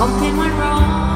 Something went wrong.